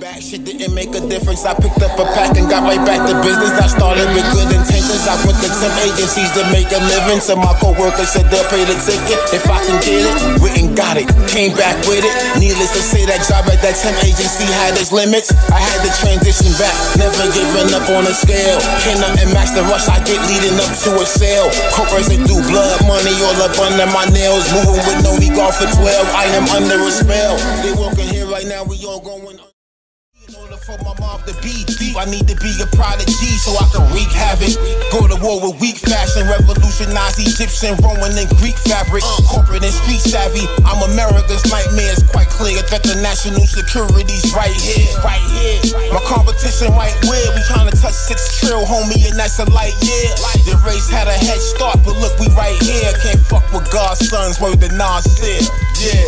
back, shit didn't make a difference. I picked up a pack and got right back to business. I started with good intentions. I went to some agencies to make a living. So my co-workers said they'll pay the ticket if I can get it. Went got it, came back with it. Needless to say, that job at that temp agency had its limits. I had to transition back, never giving up on a scale. Can't nothing match the rush I get leading up to a sale. Corporates they do blood money all up under my nails. Moving with no regard for 12. I am under a spell. They walking here right now, we all going for my mom to be deep, I need to be a prodigy so I can wreak havoc. Go to war with weak fashion, revolutionize Egyptian, Roman, and Greek fabric. Corporate and street savvy, I'm America's nightmare. It's quite clear that the national security's right here, right here. My competition right where we trying to touch six trill, homie, and that's a light year. The race had a head start, but look, we right here. Can't fuck with God's sons, word the Nas said. Yeah,